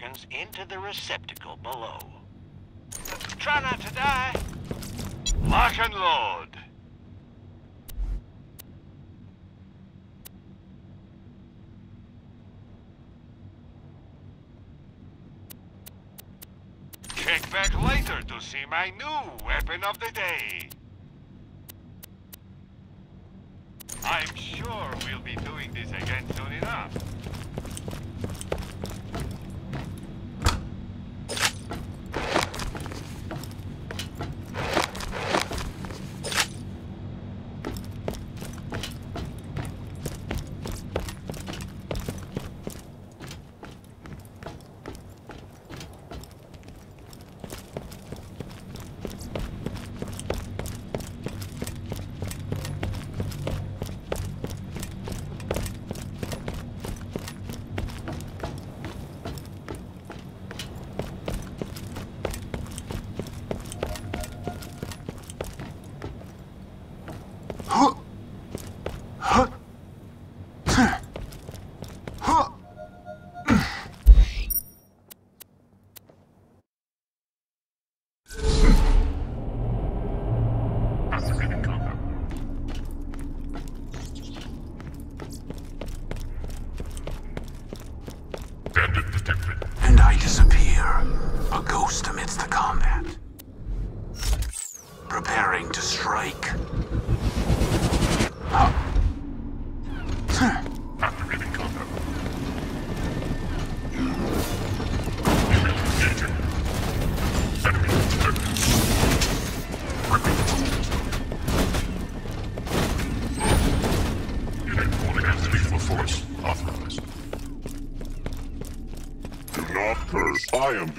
seconds into the receptacle below. Try not to die. Lock and load. Check back later to see my new weapon of the day. I'm sure we'll be doing this again soon enough.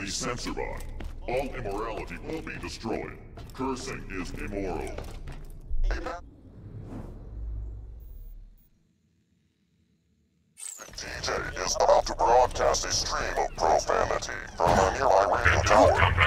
The Censorbot. All immorality will be destroyed. Cursing is immoral. DJ is about to broadcast a stream of profanity from a nearby radio tower.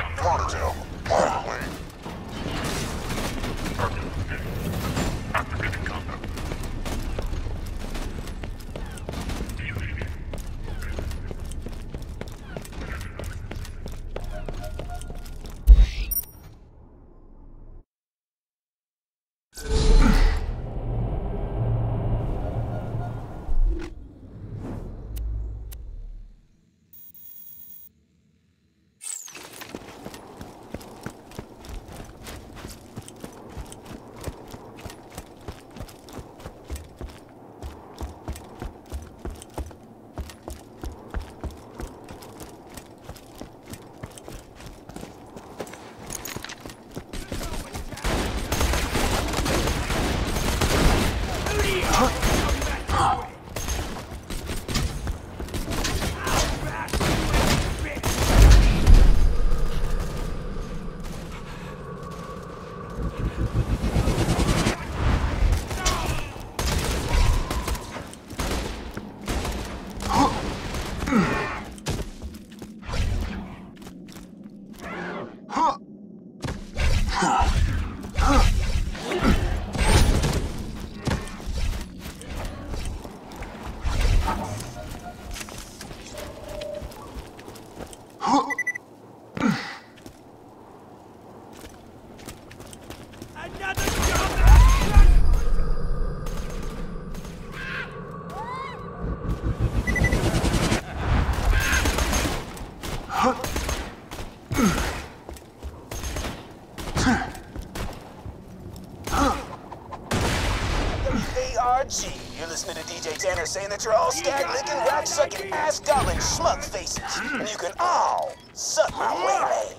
Saying that you're all stag licking, rack sucking, ass gobbling schmuck faces. And you can all suck my hmm.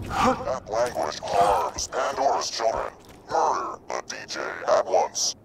wing That language harms Pandora's children. Murder the DJ at once.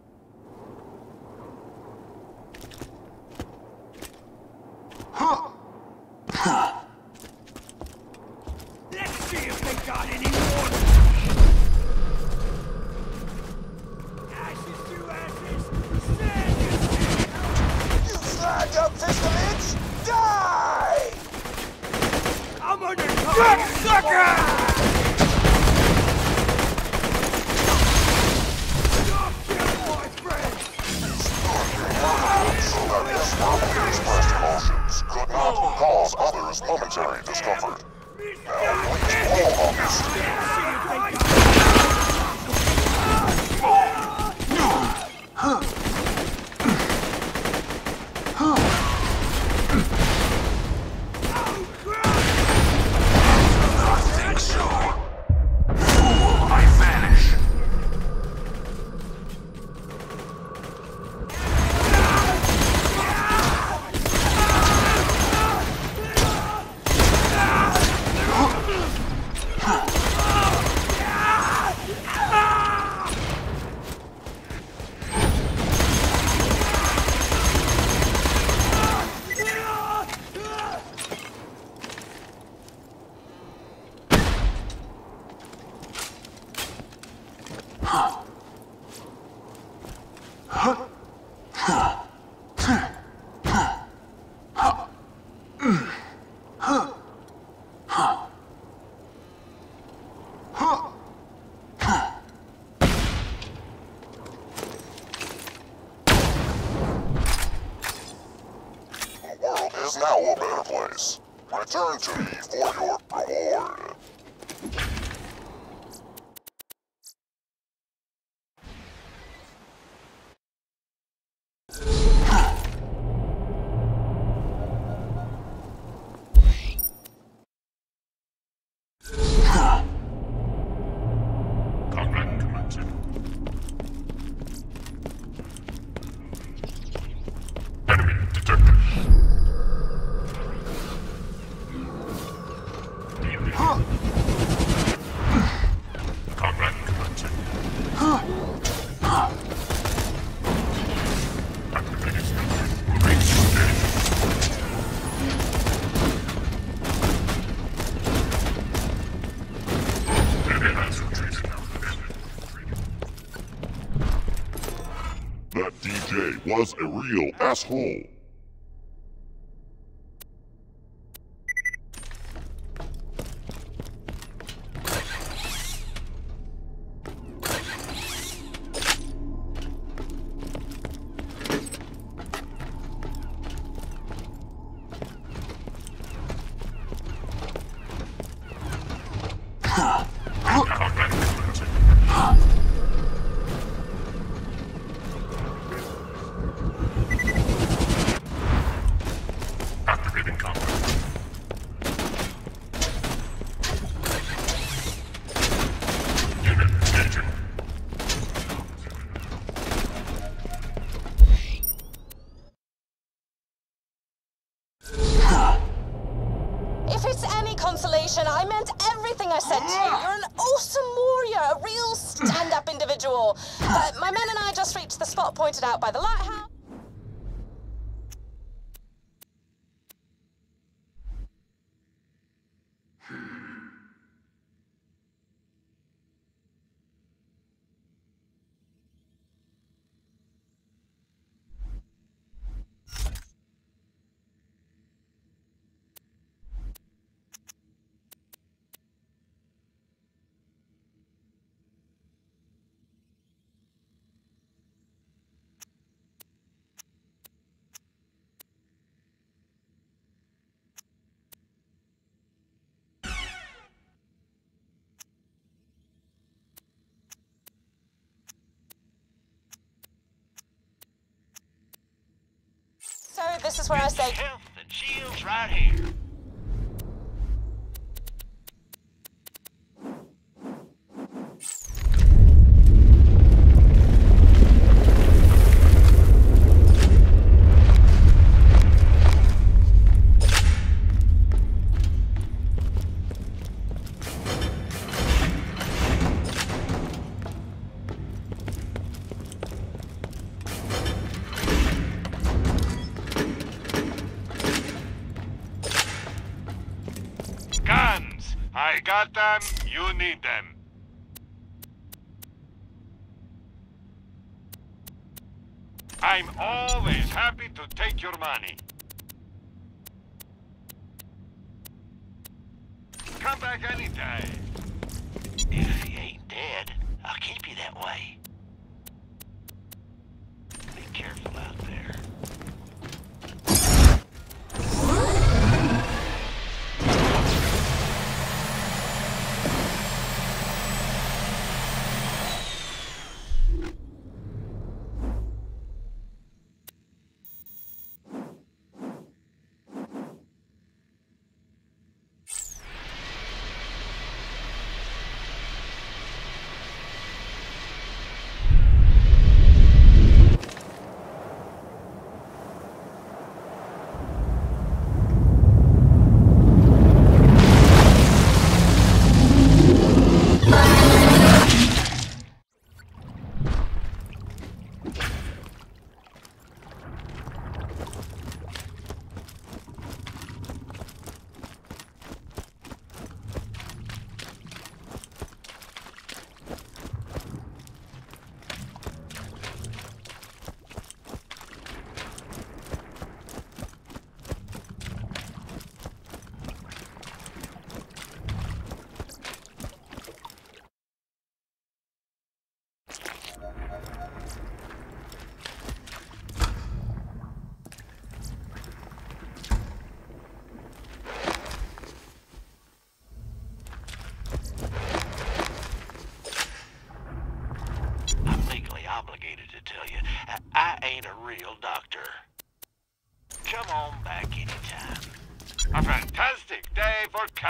Was a real asshole. If it's any consolation, I meant everything I said to you. You're an awesome warrior, a real stand-up individual. But my men and I just reached the spot pointed out by the lighthouse. So this is where I say Health and shields right here. Need them. I'm always happy to take your money. Come back anytime.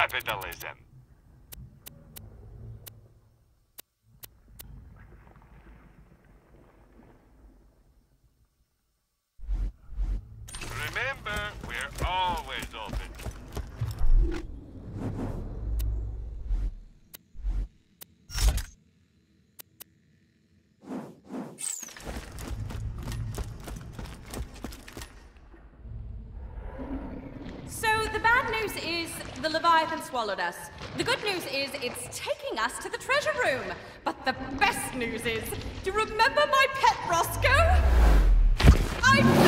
capitalism. and swallowed us. The good news is it's taking us to the treasure room. But the best news is, do you remember my pet Roscoe? I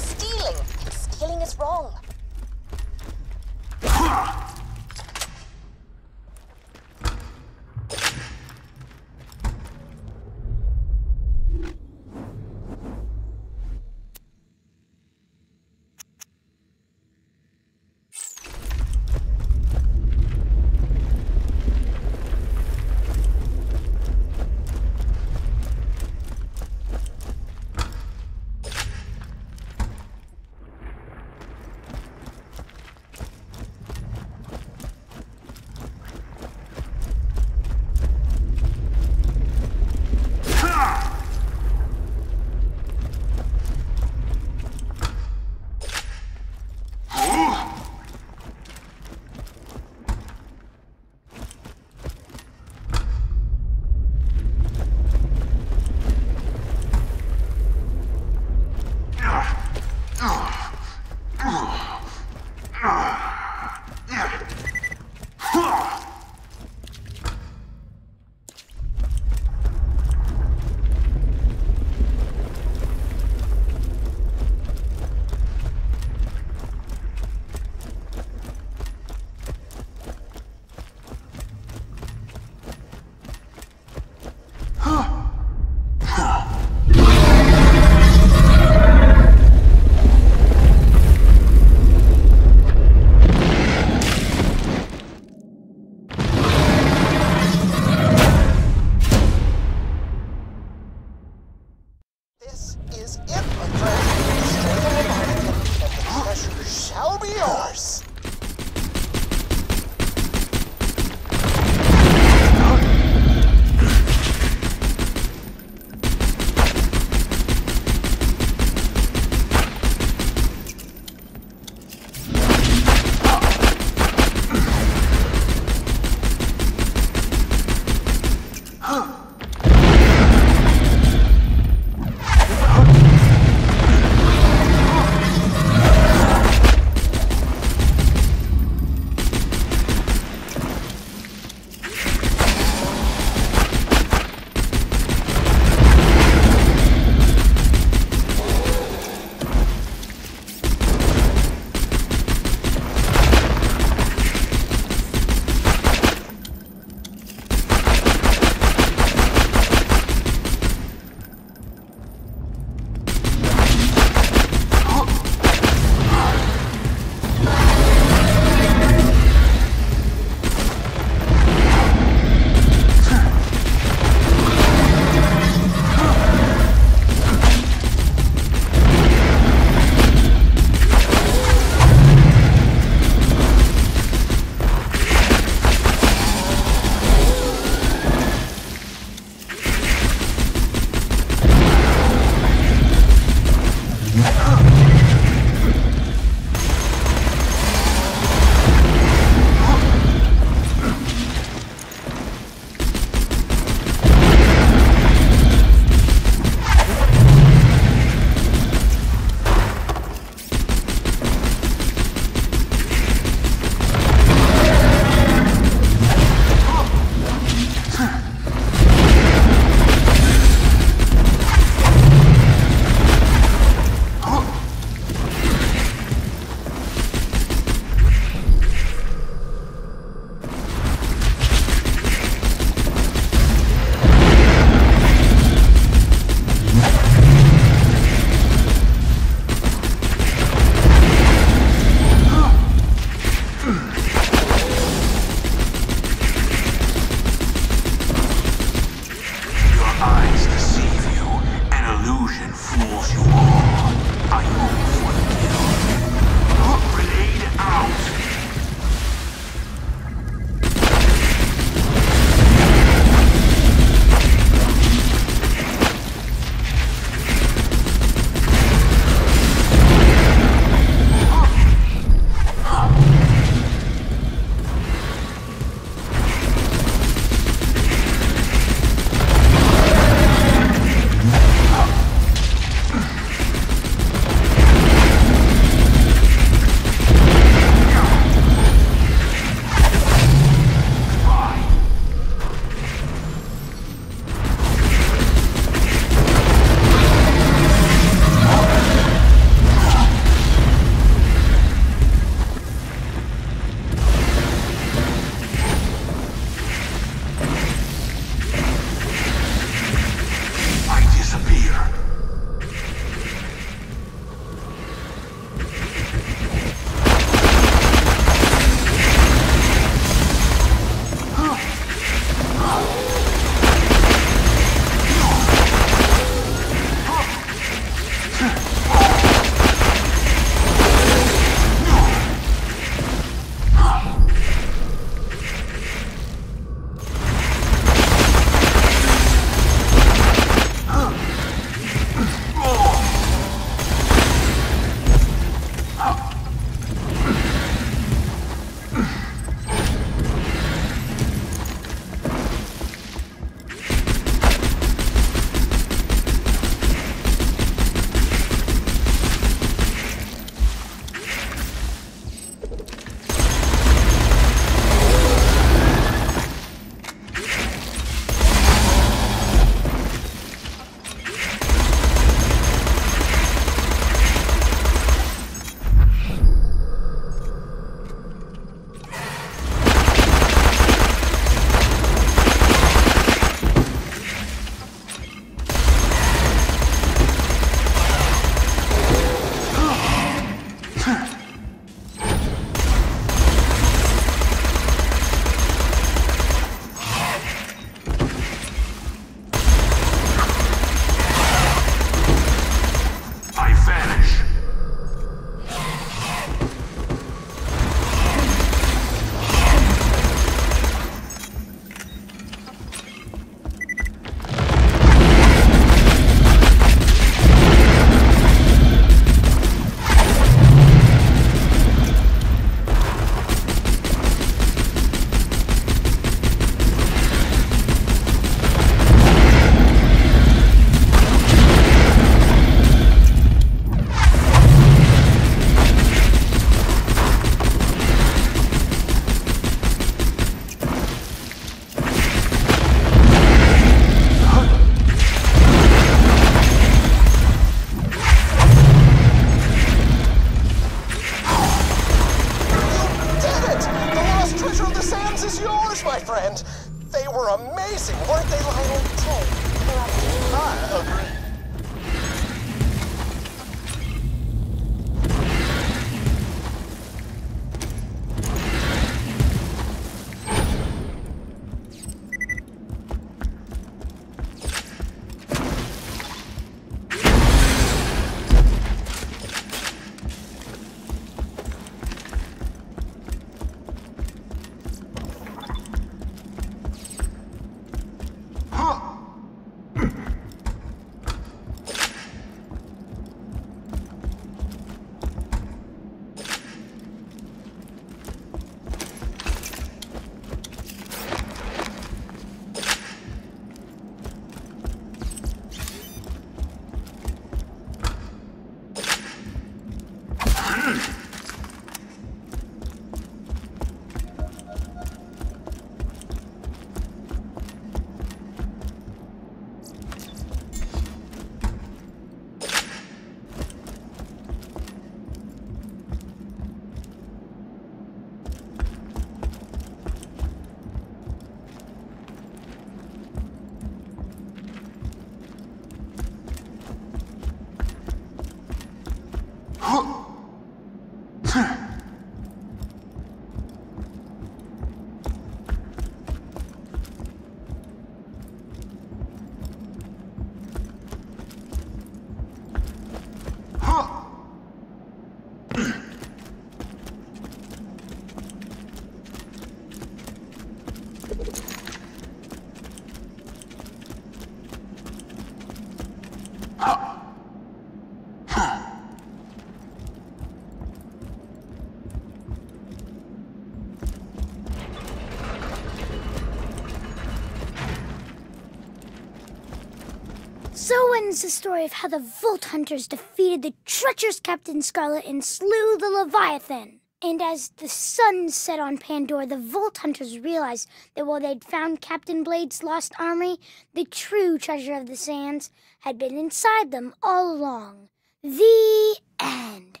Ends the story of how the Vault Hunters defeated the treacherous Captain Scarlett and slew the Leviathan. And as the sun set on Pandora, the Vault Hunters realized that while they'd found Captain Blade's lost armory, the true treasure of the sands had been inside them all along. The end.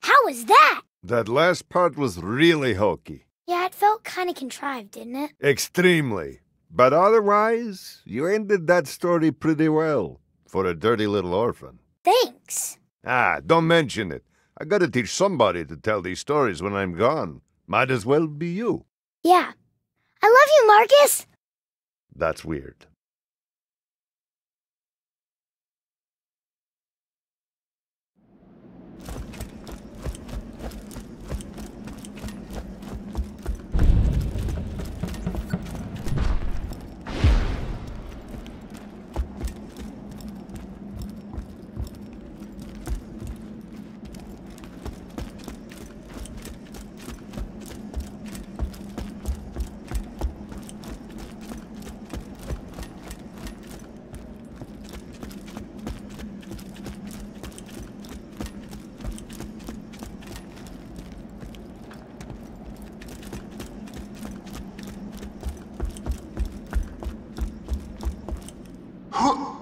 How was that? That last part was really hokey. Yeah, it felt kind of contrived, didn't it? Extremely. But otherwise, you ended that story pretty well for a dirty little orphan. Thanks. Ah, don't mention it. I gotta teach somebody to tell these stories when I'm gone. Might as well be you. Yeah. I love you, Marcus. That's weird. はっ。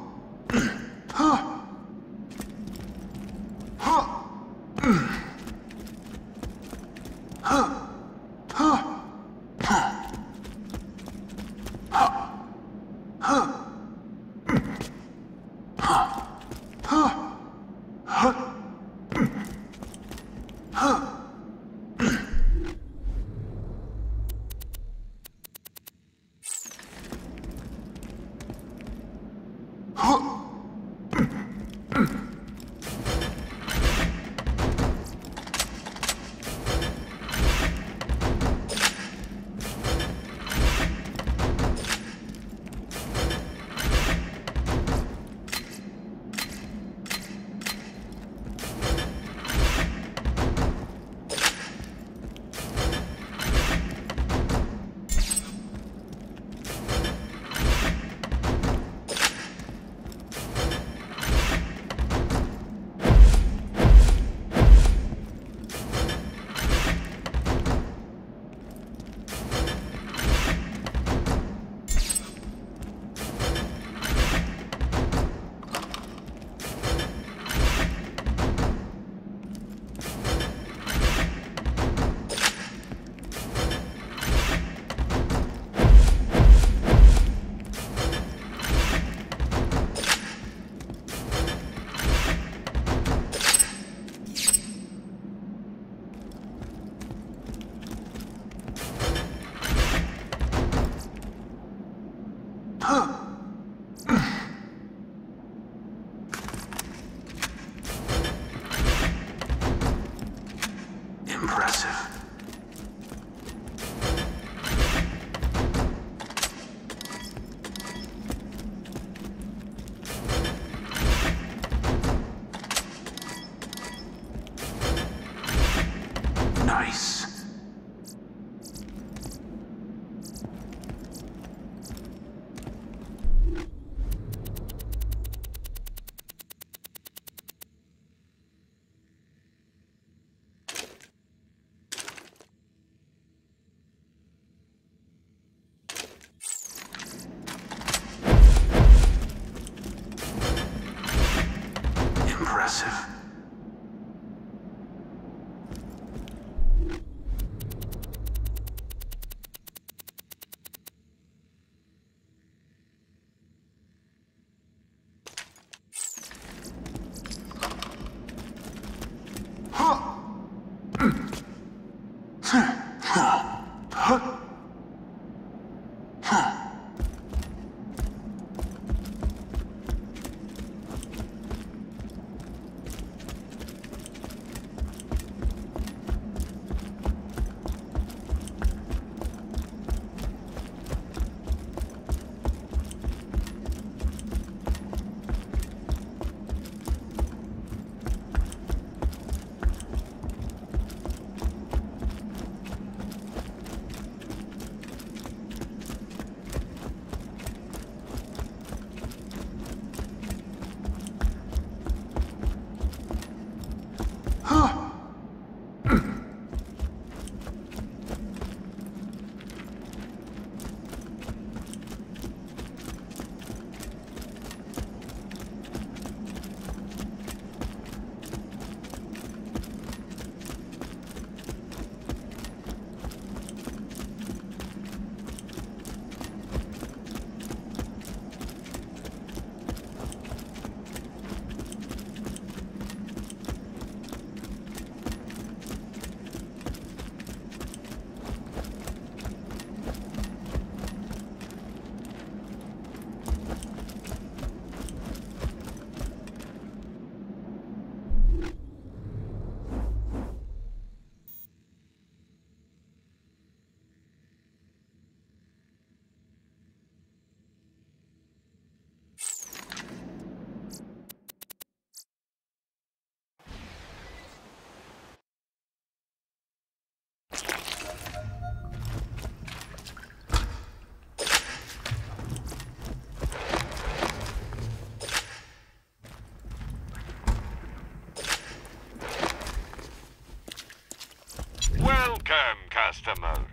long-term customer.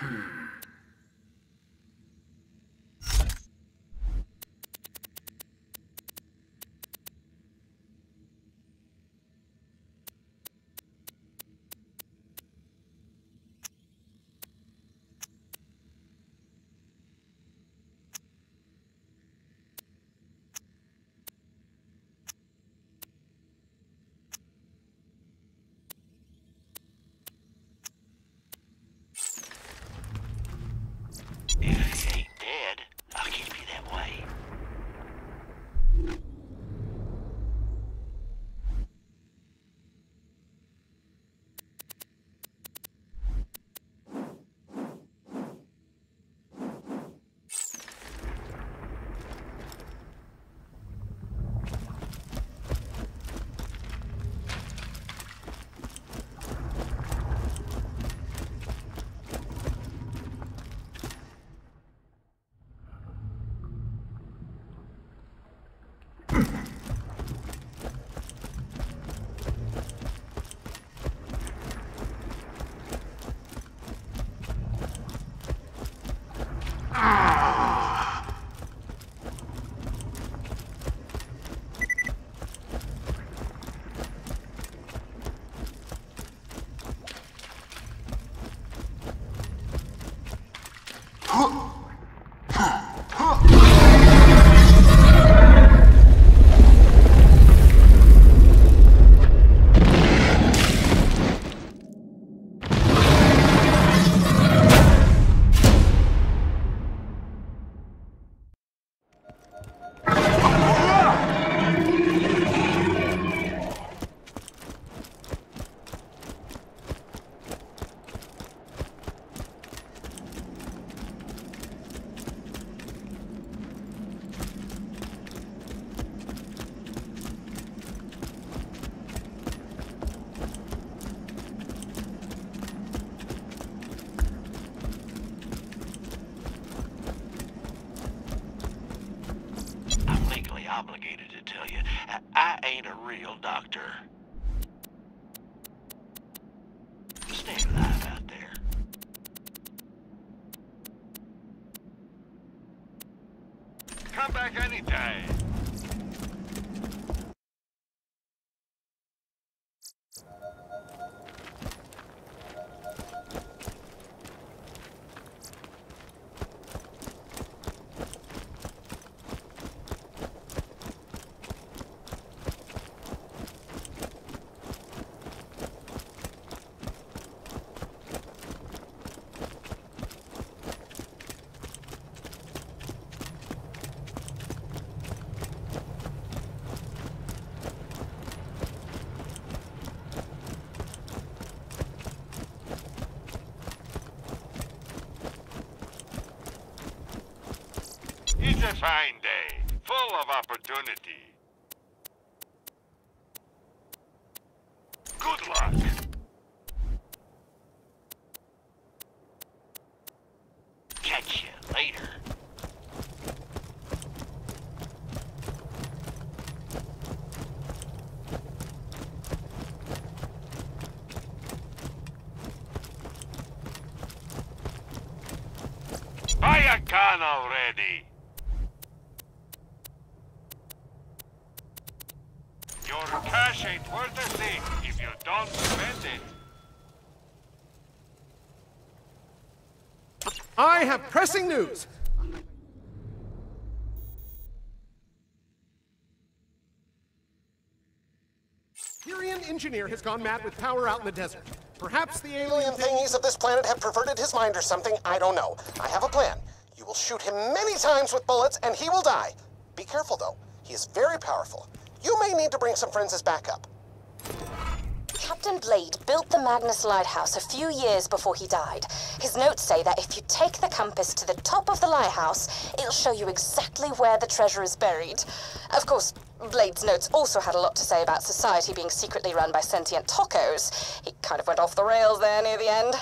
Hmm. obligated to tell you. I, I ain't a real doctor. Stay alive out there. Come back anytime. A gun already. Your cash ain't worth a thing if you don't spend it. I have pressing news. Syrian engineer has gone mad with power out in the desert. Perhaps the alien Alien thingies of this planet have perverted his mind or something. I don't know. I have a plan. Will shoot him many times with bullets, and he will die. Be careful, though. He is very powerful. You may need to bring some friends as backup. Captain Blade built the Magnus Lighthouse a few years before he died. His notes say that if you take the compass to the top of the lighthouse, it'll show you exactly where the treasure is buried. Of course, Blade's notes also had a lot to say about society being secretly run by sentient tacos. He kind of went off the rails there near the end.